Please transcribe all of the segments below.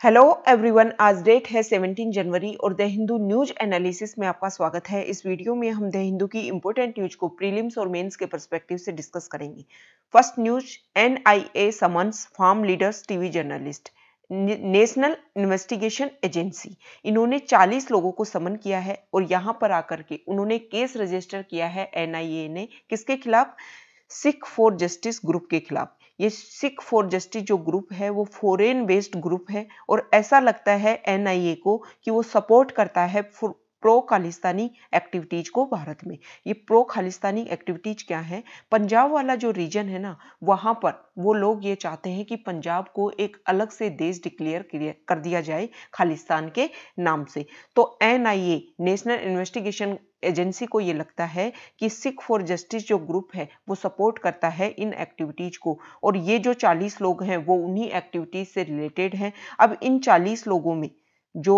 Hello everyone आज date है 17 जनवरी और द हिंदू न्यूज़ एनालिसिस में आपका स्वागत है। इस वीडियो में हम द हिंदू की इंपॉर्टेंट न्यूज़ को प्रीलिम्स और मेंस के पर्सपेक्टिव से डिस्कस करेंगे। First news NIA summons farm leaders TV journalist National Investigation Agency इन्होंने 40 लोगों को समन किया है और यहाँ पर आकर के उन्होंने केस रजिस्टर किया है एनआईए ने। किसके खिलाफ? सिख फॉर जस्टिस ग्रुप के खिलाफ। ये सिख फॉर जस्टिस जो ग्रुप है, वो फॉरेन बेस्ड ग्रुप है और ऐसा लगता है एनआईए को कि वो सपोर्ट करता है प्रो खालिस्तानी एक्टिविटीज़ को भारत में। ये प्रो खालिस्तानी एक्टिविटीज़ क्या है? पंजाब वाला जो रीजन है ना, वहाँ पर वो लोग ये चाहते हैं कि पंजाब को एक अलग से देश डिक्लेयर कर दिया जाए खालिस्तान के नाम से। तो एनआईए नेशनल इन्वेस्टिगेशन एजेंसी को ये लगता है कि सिख फॉर जस्टिस जो ग्रुप है, वो सपोर्ट करता है इन एक्टिविटीज़ को। और ये जो 40 लोग हैं, वो उन्हीं एक्टिविटीज़ से रिलेटेड हैं। अब इन 40 लोगों में जो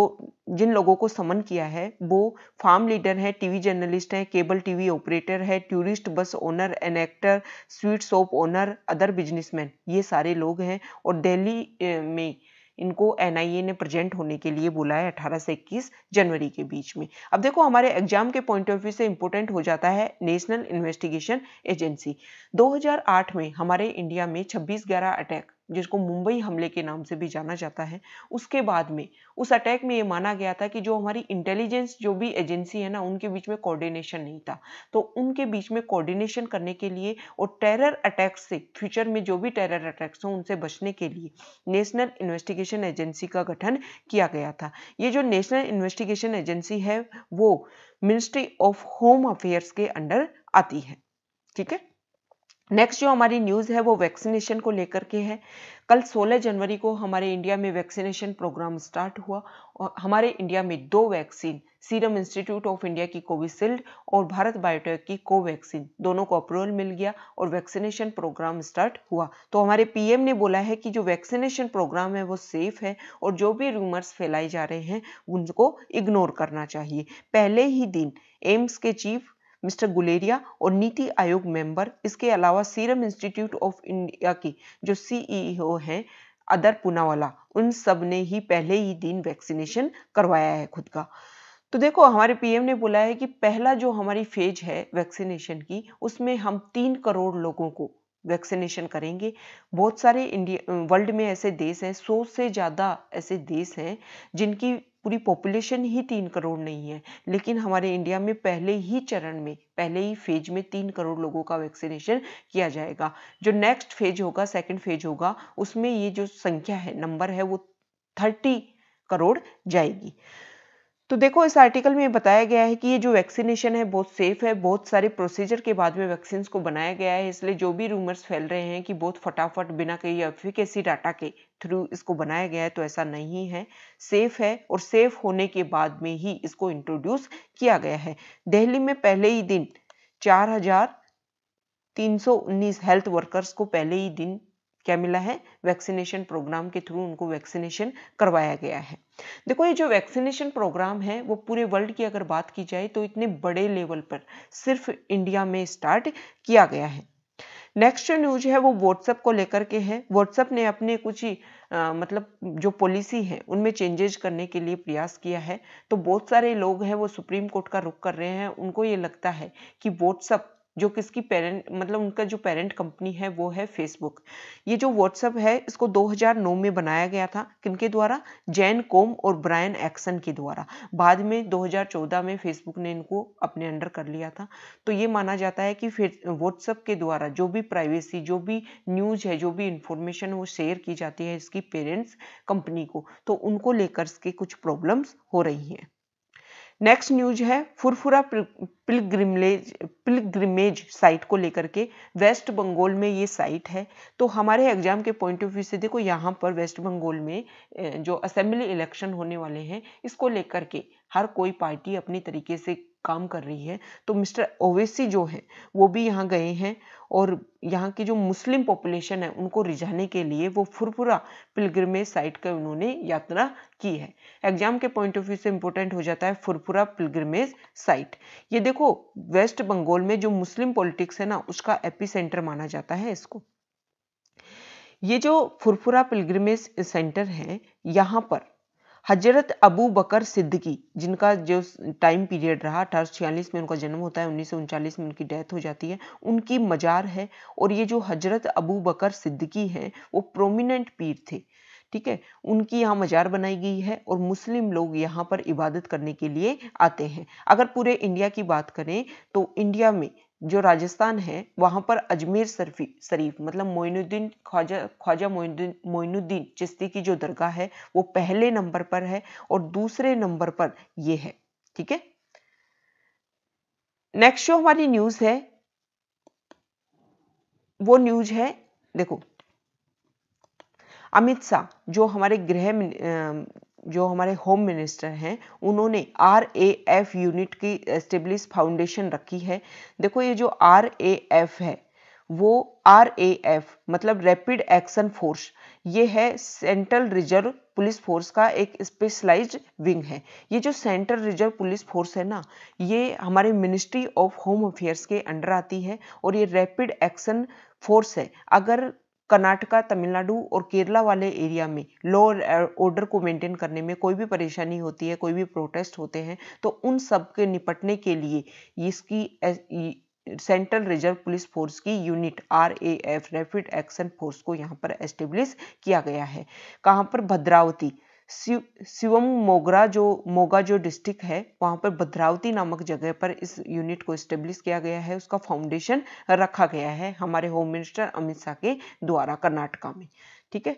जिन लोगों को समन किया है, वो फार्म लीडर है टीवी जर्नलिस्ट है केबल टीवी ऑपरेटर है tourist bus owner an actor sweet shop owner other businessman ये सारे लोग हैं। और दिल्ली में इनको एनआईए ने प्रेजेंट होने के लिए बोला है 18 से 21 जनवरी के बीच में। अब देखो, हमारे एग्ज़ाम के पॉइंट ऑफ़ व्यू से इंपॉर्टेंट हो जाता है नेशनल इन्वेस्टिगेशन एजेंसी 2008 में हमारे इंडिया में 26 ग्यारह अटैक जिसको मुंबई हमले के नाम से भी जाना जाता है, उसके बाद में, उस अटैक में ये माना गया था कि जो हमारी इंटेलिजेंस जो भी एजेंसी है ना, उनके बीच में कोऑर्डिनेशन नहीं था। तो उनके बीच में कोऑर्डिनेशन करने के लिए और टेरर अटैक्स से फ्यूचर में जो भी टेरर अटैक्स हों, उनसे बचने के लिए नेशनल इन्वेस्टिगेशन एजेंसी का गठन किया गया था। ये जो नेशनल इन्वेस्टिगेशन एजेंसी है, वो मिनिस्ट्री ऑफ़ होम अफेयर्स के अंडर आती है। ठीक है? नेक्स्ट जो हमारी न्यूज़ है, वो वैक्सीनेशन को लेकर के है। कल 16 जनवरी को हमारे इंडिया में वैक्सीनेशन प्रोग्राम स्टार्ट हुआ और हमारे इंडिया में दो vaccine Serum Institute of India की कोविशील्ड और भारत बायोटेक की कोवैक्सीन दोनों को अप्रूवल मिल गया और वैक्सीनेशन प्रोग्राम स्टार्ट हुआ। तो हमारे पीएम ने बोला है कि जो वैक्सीनेशन प्रोग्राम है, वो सेफ़ है और जो भी रूमर्स फैलाए जा रहे हैं, उनको इग्नोर करना चाहिए। पहले ही दिन एम्स के चीफ मिस्टर गुलेरिया और नीति आयोग मेंबर। इसके अलावा सीरम इंस्टीट्यूट ऑफ़ इंडिया की जो सीईओ e हैं, अदर पुनावाला, उन सबने ही पहले ही दिन वैक्सीनेशन करवाया है खुद का। तो देखो, हमारे पीएम ने बोला है कि पहला जो हमारी फ़ेज़ है वैक्सीनेशन की, उसमें हम तीन करोड़ लोगों को वैक्सीनेशन करेंगे। बहुत सारे इंडिया, वर्ल्ड में ऐसे देश हैं, सौ से ज़्यादा ऐसे देश हैं जिनकी पूरी पॉपुलेशन ही तीन करोड़ नहीं है। लेकिन हमारे इंडिया में पहले ही चरण में, पहले ही फ़ेज़ में तीन करोड़ लोगों का वैक्सीनेशन किया जाएगा। जो नेक्स्ट फ़ेज़ होगा सेकंड फ़ेज़ होगा, उसमें ये जो संख्या है नंबर है, वो थर्टी करोड़ जाएगी। तो देखो, इस आर्टिकल में बताया गया है कि ये जो वैक्सीनेशन है, बहुत सेफ़ है, बहुत सारे प्रोसीजर के बाद में वैक्सीन को बनाया गया है। इसलिए जो भी रूमर्स फैल रहे हैं कि बहुत फटाफट बिना कहीं एफिकेसी डाटा के थ्रू इसको बनाया गया है तो ऐसा नहीं है। सेफ़ है और सेफ़ होने के बाद में ही इसको इंट्रोड्यूस किया गया है। दिल्ली में पहले ही दिन चार हज़ार तीन सौ उन्नीस हेल्थ वर्कर्स को पहले ही दिन क्या मिला है? वैक्सीनेशन प्रोग्राम के थ्रू उनको वैक्सीनेशन करवाया गया है। देखो, ये जो वैक्सीनेशन प्रोग्राम है, वो पूरे वर्ल्ड की अगर बात की जाए तो इतने बड़े लेवल पर सिर्फ़ इंडिया में स्टार्ट किया गया है। नेक्स्ट जो न्यूज़ है वो व्हाट्सएप को लेकर के है। व्हाट्सएप ने अपने कुछ ही आ, मतलब जो पॉलिसी है उनमें चेंजेज करने के लिए प्रयास किया है। तो बहुत सारे लोग हैं वो सुप्रीम कोर्ट का रुख कर रहे हैं। उनको ये लगता है कि व्हाट्सएप जो किसकी पेरेंट मतलब उनका जो पेरेंट कंपनी है, वो है फेसबुक ये जो व्हाट्सअप है, इसको 2009 में बनाया गया था, किनके द्वारा? जैन कोम और ब्रायन एक्सन के द्वारा। बाद में 2014 में फेसबुक ने इनको अपने अंडर कर लिया था। तो ये माना जाता है कि फिर व्हाट्सअप के द्वारा जो भी प्राइवेसी जो भी न्यूज़ है, जो भी इंफॉर्मेशन वो शेयर की जाती है इसकी पेरेंट्स कंपनी को। तो उनको लेकर के कुछ प्रॉब्लम्स हो रही हैं। नेक्स्ट न्यूज़ है, फुरफुरा पिलग्रिमेज पिलग्रिमेज साइट को लेकर के वेस्ट बंगाल में ये साइट है। तो हमारे एग्ज़ाम के पॉइंट ऑफ़ व्यू से देखो, यहाँ पर वेस्ट बंगाल में जो असेंबली इलेक्शन होने वाले हैं, इसको लेकर के हर कोई पार्टी अपनी तरीके से काम कर रही है तो मिस्टर ओवेसी जो है, वो भी यहाँ गए हैं और यहाँ की जो मुस्लिम पॉपुलेशन है, उनको रिझाने के लिए वो फुरफुरा पिलग्रमेज साइट का उन्होंने यात्रा की है। एग्ज़ाम के पॉइंट ऑफ़ व्यू से इंपॉर्टेंट हो जाता है फुरफुरा पिलग्रमेज साइट। ये देखो, वेस्ट बंगाल में जो मुस्लिम पॉलिटिक्स है ना, उसका एपी सेंटर माना जाता है इसको। ये जो फुरफुरा पिलग्रमेज सेंटर है, यहाँ पर हज़रत अबू बकर सिद्दीकी, जिनका जो टाइम पीरियड रहा, अठारह में उनका जन्म होता है, उन्नीस में उनकी डेथ हो जाती है, उनकी मजार है और ये जो हज़रत अबू बकर सिद्दीकी हैं, वो प्रोमिनेंट पीर थे, ठीक है? उनकी यहाँ मजार बनाई गई है और मुस्लिम लोग यहाँ पर इबादत करने के लिए आते हैं। अगर पूरे इंडिया की बात करें तो इंडिया में जो राजस्थान है, वहाँ पर अजमेर शरीफी शरीफ मतलब मोइनुद्दीन ख्वाजा ख्वाजा मोइनुद्दीन मोइनुद्दीन चिश्ती की जो दरगाह है, वो पहले नंबर पर है और दूसरे नंबर पर ये है, ठीक है? नेक्स्ट जो हमारी न्यूज़ है। वो न्यूज़ है, देखो, अमित शाह, जो हमारे गृह जो हमारे होम मिनिस्टर हैं, उन्होंने आर ए एफ़ यूनिट की एस्टेब्लिश फाउंडेशन रखी है। देखो, ये जो आर ए एफ़ है, वो आर ए एफ़ मतलब रैपिड एक्शन फोर्स ये है सेंट्रल रिज़र्व पुलिस फोर्स का एक स्पेशलाइज्ड विंग है। ये जो सेंट्रल रिज़र्व पुलिस फोर्स है ना, ये हमारे मिनिस्ट्री ऑफ़ होम अफेयर्स के अंडर आती है और ये रैपिड एक्शन फोर्स है। अगर कर्नाटका, तमिलनाडु और केरला वाले एरिया में लॉ ऑर्डर को मेंटेन करने में कोई भी परेशानी होती है, कोई भी प्रोटेस्ट होते हैं तो उन सब के निपटने के लिए इसकी सेंट्रल रिज़र्व पुलिस फोर्स की unit R A F rapid action force को यहाँ पर एस्टेब्लिश किया गया है। कहाँ पर? भद्रावती। शिवम मोगरा जो, मोगा जो डिस्ट्रिक्ट है, वहाँ पर भद्रावती नामक जगह पर इस यूनिट को स्टेब्लिश किया गया है। उसका फाउंडेशन रखा गया है हमारे होम मिनिस्टर अमित शाह के द्वारा कर्नाटका में। ठीक है?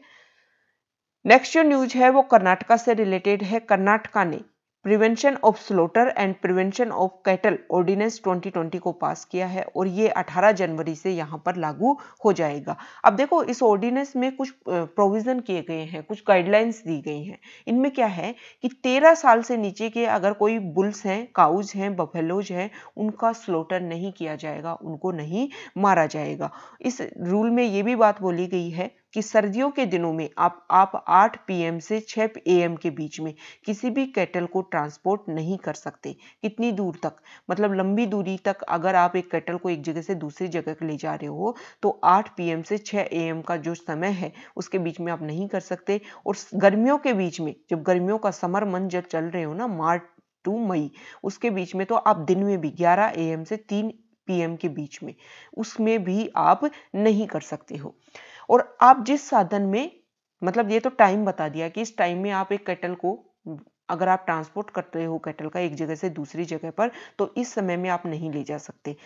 नेक्स्ट जो न्यूज़ है वो कर्नाटका से रिलेटेड है। कर्नाटका ने prevention of slaughter and prevention of cattle, ordinance 2020 को पास किया है और ये 18 जनवरी से यहाँ पर लागू हो जाएगा। अब देखो, इस ऑर्डिनेंस में कुछ प्रोविज़न किए गए हैं, कुछ गाइडलाइंस दी गई हैं। इनमें क्या है कि 13 साल से नीचे के अगर कोई बुल्स हैं काउज हैं बफेलोज हैं, उनका स्लोटर नहीं किया जाएगा, उनको नहीं मारा जाएगा। इस रूल में ये भी बात बोली गई है कि सर्दियों के दिनों में आप आप 8 पीएम से 6 एएम के बीच में किसी भी कैटल को ट्रांसपोर्ट नहीं कर सकते। कितनी दूर तक? मतलब लंबी दूरी तक अगर आप एक कैटल को एक जगह से दूसरी जगह ले जा रहे हो तो 8 पीएम से 6 एएम का जो समय है, उसके बीच में आप नहीं कर सकते। और गर्मियों के बीच में, जब गर्मियों का समर मन जब चल रहे हो ना, मार्च टू मई, उसके बीच में तो आप दिन में भी 11 एएम से 3 पीएम के बीच में, उसमें भी आप नहीं कर सकते हो। और आप जिस साधन में मतलब ये तो टाइम बता दिया कि इस टाइम में आप एक कैटल को, अगर आप ट्रांसपोर्ट करते हो कैटल का एक जगह से दूसरी जगह पर तो इस समय में आप नहीं ले जा सकते।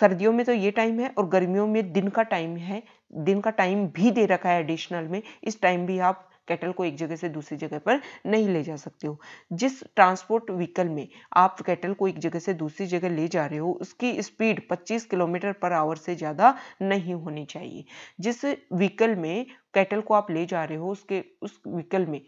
सर्दियों में तो ये टाइम है और गर्मियों में दिन का टाइम है, दिन का टाइम भी दे रखा है एडिशनल में, इस टाइम भी आप कैटल को एक जगह से दूसरी जगह पर नहीं ले जा सकते हो। जिस ट्रांसपोर्ट व्हीकल में आप कैटल को एक जगह से दूसरी जगह ले जा रहे हो, उसकी स्पीड 25 किलोमीटर पर आवर से ज़्यादा नहीं होनी चाहिए। जिस व्हीकल में कैटल को आप ले जा रहे हो, उसके, उस व्हीकल में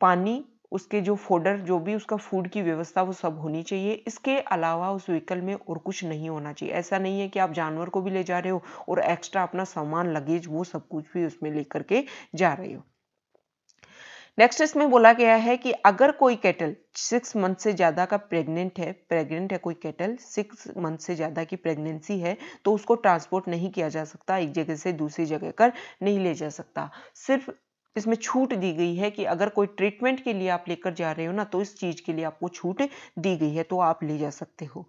पानी, उसके जो फोडर, जो भी उसका फ़ूड की व्यवस्था, वो सब होनी चाहिए। इसके अलावा उस व्हीकल में और कुछ नहीं होना चाहिए। ऐसा नहीं है कि आप जानवर को भी ले जा रहे हो और एक्स्ट्रा अपना सामान, लगेज, वो सब कुछ भी उसमें लेकर के जा रहे हो। नेक्स्ट इसमें बोला गया है कि अगर कोई कैटल सिक्स मंथ से ज़्यादा का प्रेग्नेंट है प्रेग्नेंट है कोई कैटल सिक्स मंथ से ज़्यादा की प्रेगनेंसी है तो उसको ट्रांसपोर्ट नहीं किया जा सकता, एक जगह से दूसरी जगह कर नहीं ले जा सकता। सिर्फ़ इसमें छूट दी गई है कि अगर कोई ट्रीटमेंट के लिए आप लेकर जा रहे हो ना तो इस चीज़ के लिए आपको छूट दी गई है तो आप ले जा सकते हो।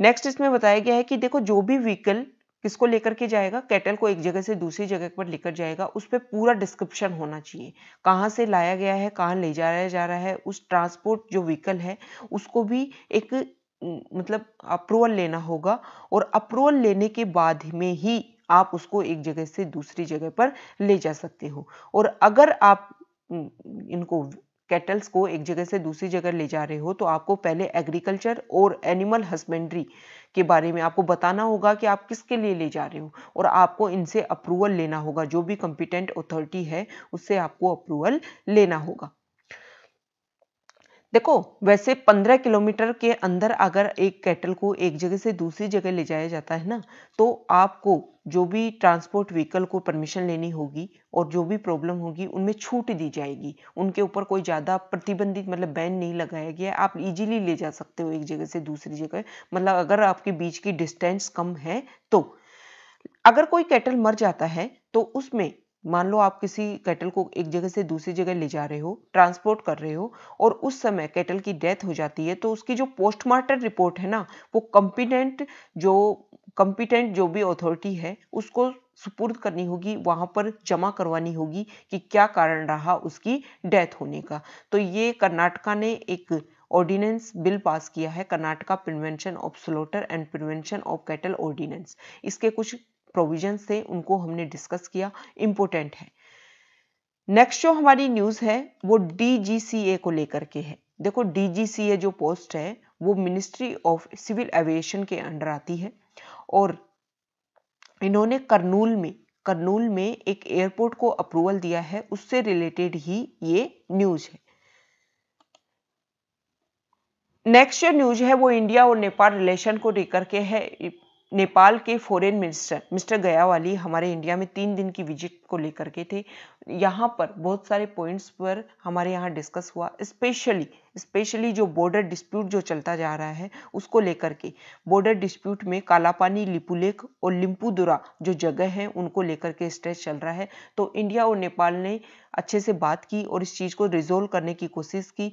नेक्स्ट इसमें बताया गया है कि देखो, जो भी व्हीकल किसको लेकर के जाएगा? कैटल को एक जगह से दूसरी जगह पर लेकर जाएगा। उस पर पूरा डिस्क्रिप्शन होना चाहिए। कहाँ से लाया गया है, कहाँ ले जाया जा रहा है, उस ट्रांसपोर्ट जो व्हीकल है, उसको भी एक मतलब अप्रूवल लेना होगा और अप्रूवल लेने के बाद में ही आप उसको एक जगह से दूसरी जगह पर ले जा सकते हो। और अगर आप इनको कैटल्स को एक जगह से दूसरी जगह ले जा रहे हो तो आपको पहले एग्रीकल्चर और एनिमल हस्बेंड्री के बारे में आपको बताना होगा कि आप किसके लिए ले जा रहे हो और आपको इनसे अप्रूवल लेना होगा। जो भी कंपिटेंट अथॉरिटी है, उससे आपको अप्रूवल लेना होगा। देखो, वैसे 15 किलोमीटर के अंदर अगर एक कैटल को एक जगह से दूसरी जगह ले जाया जाता है ना तो आपको जो भी ट्रांसपोर्ट व्हीकल को परमिशन लेनी होगी और जो भी प्रॉब्लम होगी, उनमें छूट दी जाएगी। उनके ऊपर कोई ज़्यादा प्रतिबंधित मतलब बैन नहीं लगाया गया। आप इजीली ले जा सकते हो एक जगह से दूसरी जगह। मतलब अगर आपके बीच की डिस्टेंस कम है तो अगर कोई कैटल मर जाता है तो उसमें मान लो आप किसी कैटल को एक जगह से दूसरी जगह ले जा रहे हो, ट्रांसपोर्ट कर रहे हो और उस समय कैटल की डेथ हो जाती है तो उसकी जो पोस्टमार्टम रिपोर्ट है ना, वो कंपिटेंट जो कंपिटेंट जो भी अथॉरिटी है, उसको सुपुर्द करनी होगी, वहाँ पर जमा करवानी होगी कि क्या कारण रहा उसकी डेथ होने का। तो ये कर्नाटका ने एक ऑर्डिनेंस बिल पास किया है, Karnataka prevention of slaughter and prevention of cattle ordinance इसके कुछ प्रोविजंस थे, उनको हमने डिस्कस किया इंपोर्टेंट है। नेक्स्ट जो हमारी न्यूज़ है, वो डीजीसीए को लेकर के है। देखो डीजीसीए जो पोस्ट है, वो मिनिस्ट्री ऑफ़ सिविल एविएशन के अंडर आती है और इन्होंने करनूल में करनूल में एक एयरपोर्ट को अप्रूवल दिया है, उससे रिलेटेड ही ये न्यूज़ है। नेक्स्ट जो न्यूज़ है, वो इंडिया और नेपाल रिलेशन को लेकर के है। नेपाल के फॉरेन मिनिस्टर मिस्टर गयावाली हमारे इंडिया में तीन दिन की विज़िट को लेकर के थे। यहाँ पर बहुत सारे पॉइंट्स पर हमारे यहाँ डिस्कस हुआ स्पेशली स्पेशली जो बॉर्डर डिस्प्यूट जो चलता जा रहा है, उसको लेकर के। बॉर्डर डिस्प्यूट में कालापानी लिपुलेख और लिम्पुदुरा जो जगह है, उनको लेकर के स्ट्रेस चल रहा है। तो इंडिया और नेपाल ने अच्छे से बात की और इस चीज़ को रिजोल्व करने की कोशिश की।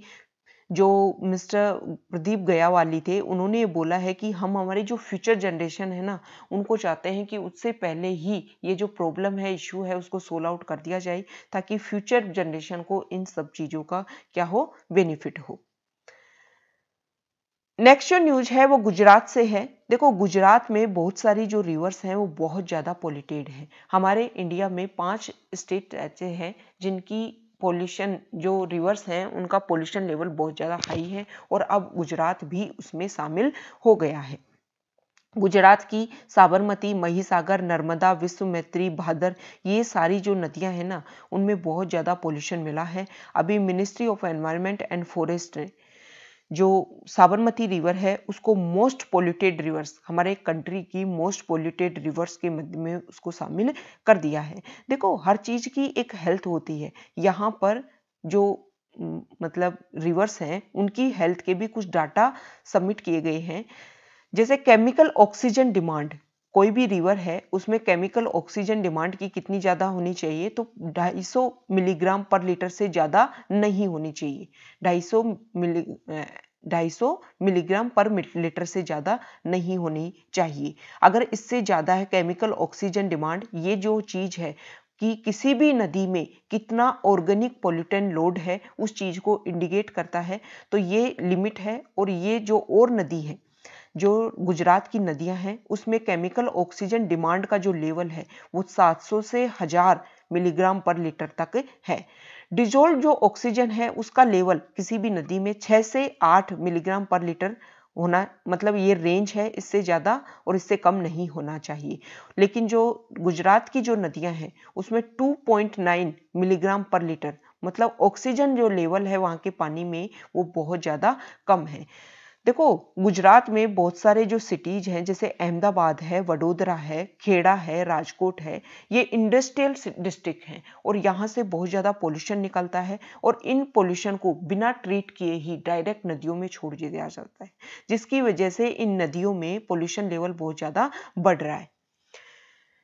जो मिस्टर प्रदीप गयावाली थे, उन्होंने ये बोला है कि हम हमारी जो फ्यूचर जनरेशन है ना, उनको चाहते हैं कि उससे पहले ही ये जो प्रॉब्लम है इशू है, उसको सोल्व आउट कर दिया जाए, ताकि फ्यूचर जनरेशन को इन सब चीज़ों का क्या हो बेनिफिट हो। नेक्स्ट जो न्यूज़ है, वो गुजरात से है। देखो, गुजरात में बहुत सारी जो रिवर्स हैं, वो बहुत ज़्यादा पोलिटेड है। हमारे इंडिया में पाँच स्टेट ऐसे हैं, जिनकी पोल्यूशन जो रिवर्स हैं, उनका पोल्यूशन लेवल बहुत ज़्यादा हाई है और अब गुजरात भी उसमें शामिल हो गया है। गुजरात की साबरमती, महीसागर, नर्मदा विश्वमैत्री भादर, ये सारी जो नदियाँ हैं ना, उनमें बहुत ज़्यादा पोल्यूशन मिला है। अभी ministry of environment and forest ने जो साबरमती रिवर है, उसको मोस्ट पोल्यूटेड रिवर्स हमारे कंट्री की मोस्ट पोल्यूटेड रिवर्स के मध्य में उसको शामिल कर दिया है। देखो, हर चीज़ की एक हेल्थ होती है। यहाँ पर जो मतलब रिवर्स हैं, उनकी हेल्थ के भी कुछ डाटा सबमिट किए गए हैं। जैसे केमिकल ऑक्सीजन डिमांड कोई भी रिवर है, उसमें केमिकल ऑक्सीजन डिमांड की कितनी ज़्यादा होनी चाहिए तो 250 मिलीग्राम पर लीटर से ज़्यादा नहीं होनी चाहिए। 250 मिली 250 मिलीग्राम पर लीटर से ज़्यादा नहीं होनी चाहिए। अगर इससे ज़्यादा है केमिकल ऑक्सीजन डिमांड ये जो चीज़ है कि किसी भी नदी में कितना ऑर्गेनिक पोल्यूटेंट लोड है, उस चीज़ को इंडिकेट करता है तो ये लिमिट है और ये जो और नदी है जो गुजरात की नदियाँ हैं, उसमें केमिकल ऑक्सीजन डिमांड का जो लेवल है, वो 700 से हज़ार मिलीग्राम पर लीटर तक है। डिजोल्व जो ऑक्सीजन है, उसका लेवल किसी भी नदी में 6 से 8 मिलीग्राम पर लीटर होना मतलब ये रेंज है, इससे ज़्यादा और इससे कम नहीं होना चाहिए। लेकिन जो गुजरात की जो नदियाँ हैं, उसमें 2.9 मिलीग्राम पर लीटर मतलब ऑक्सीजन जो लेवल है वहाँ के पानी में, वो बहुत ज़्यादा कम है। देखो, गुजरात में बहुत सारे जो सिटीज़ हैं, जैसे अहमदाबाद है, वडोदरा है, खेड़ा है, राजकोट है, ये इंडस्ट्रियल डिस्ट्रिक्ट हैं और यहाँ से बहुत ज़्यादा पोल्यूशन निकलता है और इन पोल्यूशन को बिना ट्रीट किए ही डायरेक्ट नदियों में छोड़ दिया जाता है, जिसकी वजह से इन नदियों में पोल्यूशन लेवल बहुत ज़्यादा बढ़ रहा है।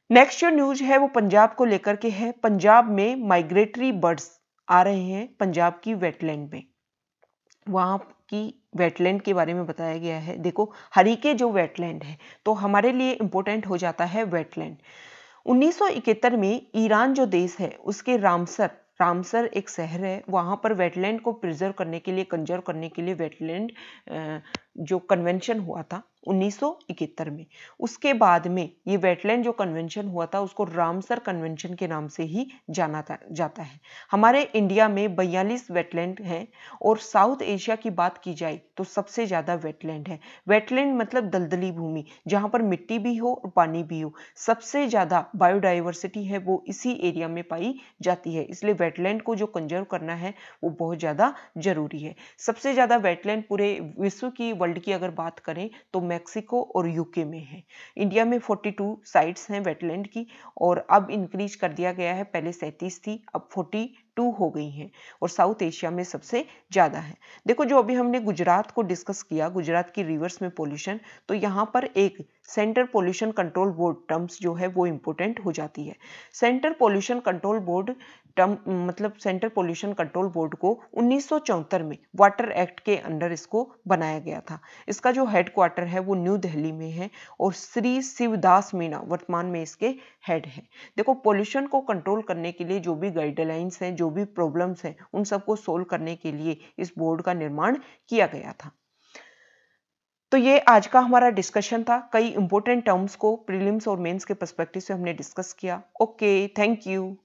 नेक्स्ट जो न्यूज़ है, वो पंजाब को लेकर के है। पंजाब में माइग्रेटरी बर्ड्स आ रहे हैं, पंजाब की वेटलैंड में। वहाँ की वेटलैंड के बारे में बताया गया है। देखो हरी के जो वेटलैंड है तो हमारे लिए इम्पोर्टेंट हो जाता है वेटलैंड 1971 में ईरान जो देश है, उसके रामसर रामसर एक शहर है, वहाँ पर वेटलैंड को प्रिजर्व करने के लिए कंजर्व करने के लिए वेटलैंड जो कन्वेंशन हुआ था 1971 में। उसके बाद में ये वेटलैंड जो कन्वेंशन हुआ था उसको रामसर कन्वेंशन के नाम से ही जाना था, जाता है। हमारे इंडिया में बयालीस वेटलैंड हैं और साउथ एशिया की बात की जाए तो सबसे ज़्यादा वेटलैंड है। वेटलैंड मतलब दलदली भूमि जहाँ पर मिट्टी भी हो और पानी भी हो। सबसे ज़्यादा बायोडाइवर्सिटी है वो इसी एरिया में पाई जाती है इसलिए वेटलैंड को जो कंजर्व करना है वो बहुत ज़्यादा ज़रूरी है। सबसे ज़्यादा वेटलैंड पूरे विश्व की वर्ल्ड की अगर बात करें तो मैक्सिको और यूके में है। इंडिया में 42 साइट्स हैं वेटलैंड की और अब इंक्रीज कर दिया गया है, पहले सैंतीस थी, अब 42 टू हो गई हैं और साउथ एशिया में सबसे ज़्यादा है। देखो, जो अभी हमने गुजरात को डिस्कस किया, गुजरात की रिवर्स में पोल्यूशन तो यहाँ पर एक centre pollution control board terms जो है वो इम्पोर्टेंट हो जाती है। Centre pollution control board term मतलब सेंटर पोल्यूशन कंट्रोल बोर्ड को उन्नीस सौ चौहत्तर में वाटर एक्ट के अंडर इसको बनाया गया था। इसका जो हेडक्वार्टर है वो न्यू दिल्ली में है और श्री शिवदास मीणा वर्तमान में इसके हेड है। देखो पोल्यूशन को कंट्रोल करने के लिए जो भी गाइडलाइंस हैं, जो भी प्रॉब्लम्स हैं, उन सबको सोल्व करने के लिए इस बोर्ड का निर्माण किया गया था। तो ये आज का हमारा डिस्कशन था। कई इंपॉर्टेंट टर्म्स को प्रीलिम्स और मेंस के पर्सपेक्टिव से हमने डिस्कस किया। Okay thank you